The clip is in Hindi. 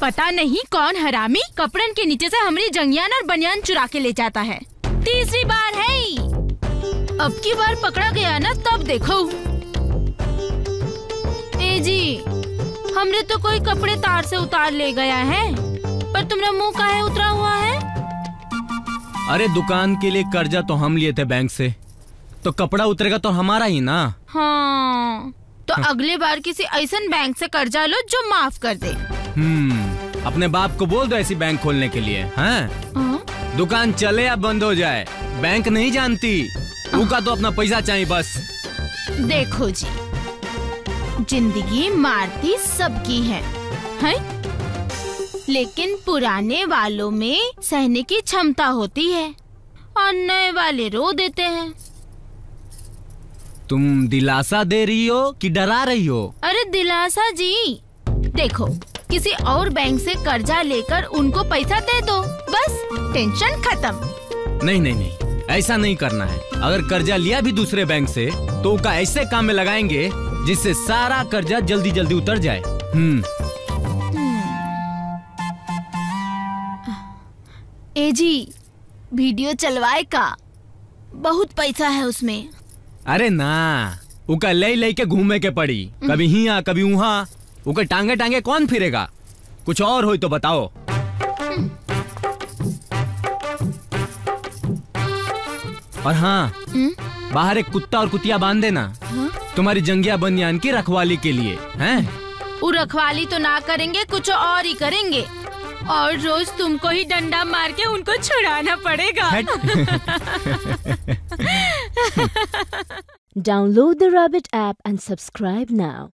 पता नहीं कौन हरामी कपड़न के नीचे से हमारी जंगियान और बनियान चुरा के ले जाता है। तीसरी बार है अब की बार पकड़ा गया ना तब देखो। ए जी हमने तो कोई कपड़े तार से उतार ले गया है पर तुम्हारा मुँह काहे उतरा हुआ है? अरे दुकान के लिए कर्जा तो हम लिए थे बैंक से। तो कपड़ा उतरेगा तो हमारा ही ना। हाँ तो हाँ। अगले बार किसी ऐसा बैंक से कर्जा लो जो माफ़ कर दे। हम्म अपने बाप को बोल दो ऐसी बैंक खोलने के लिए हैं? हाँ? दुकान चले या बंद हो जाए बैंक नहीं जानती उका तो अपना पैसा चाहिए बस। देखो जी ज़िंदगी मारती सबकी है, है? लेकिन पुराने वालों में सहने की क्षमता होती है और नए वाले रो देते हैं। तुम दिलासा दे रही हो कि डरा रही हो? अरे दिलासा जी देखो किसी और बैंक से कर्जा लेकर उनको पैसा दे दो। बस टेंशन खत्म। नहीं नहीं नहीं ऐसा नहीं करना है। अगर कर्जा लिया भी दूसरे बैंक से तो उका ऐसे काम में लगाएँगे जिससे सारा कर्जा जल्दी जल्दी उतर जाए। हम्म। ए जी वीडियो चलवाए का? बहुत पैसा है उसमें। अरे ना उका ले ले के घूमे के पड़ी। कभी हिया कभी वहाँ उके टांगे टांगे कौन फिरेगा? कुछ और हो तो बताओ। और हाँ हम्म? बाहर एक कुत्ता और कुतिया बाँध देना। हाँ? तुम्हारी जंगिया बनियान की रखवाली के लिए हैं? वो रखवाली तो ना करेंगे कुछ और ही करेंगे। और रोज तुमको ही डंडा मार के उनको छुड़ाना पड़ेगा। Download the Rabbit app and subscribe now.